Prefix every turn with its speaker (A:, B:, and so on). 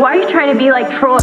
A: Why are you trying to be like Troy?